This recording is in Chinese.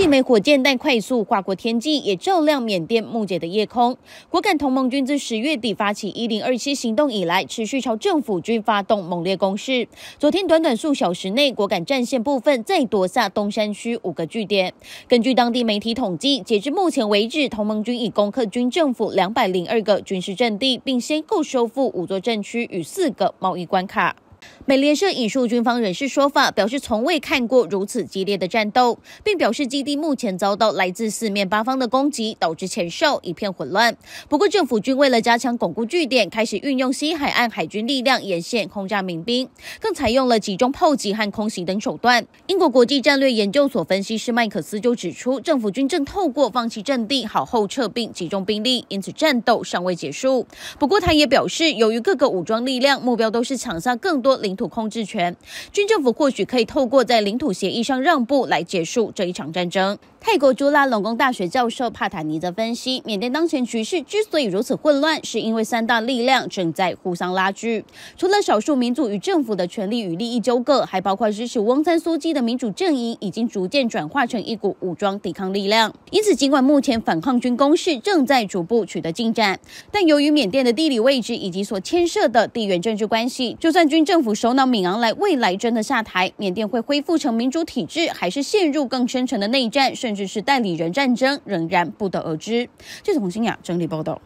一枚火箭弹快速划过天际，也照亮缅甸木姐的夜空。果敢同盟军自十月底发起一零二七行动以来，持续朝政府军发动猛烈攻势。昨天短短数小时内，果敢战线部分再夺下东山区五个据点。根据当地媒体统计，截至目前为止，同盟军已攻克军政府两百零二个军事阵地，并先后收复五座镇区与四个贸易关卡。美联社引述军方人士说法，表示从未看过如此激烈的战斗，并表示基地目前遭到来自四面八方的攻击，导致前哨一片混乱。不过，政府军为了加强巩固据点，开始运用西海岸海军力量沿线轰炸民兵，更采用了集中炮击和空袭等手段。英国国际战略研究所分析师麦克斯就指出，政府军正透过放弃阵地、好后撤并集中兵力，因此战斗尚未结束。不过，他也表示，由于各个武装力量目标都是抢下更多领土控制权，军政府或许可以透过在领土协议上让步来结束这一场战争。泰国朱拉隆功大学教授帕塔尼则分析，缅甸当前局势之所以如此混乱，是因为三大力量正在互相拉锯。除了少数民族与政府的权力与利益纠葛，还包括支持翁山苏基的民主阵营已经逐渐转化成一股武装抵抗力量。因此，尽管目前反抗军攻势正在逐步取得进展，但由于缅甸的地理位置以及所牵涉的地缘政治关系，就算军政府首脑敏昂莱未来真的下台，缅甸会恢复成民主体制，还是陷入更深层的内战？甚至是代理人战争，仍然不得而知。这是洪新雅整理报道。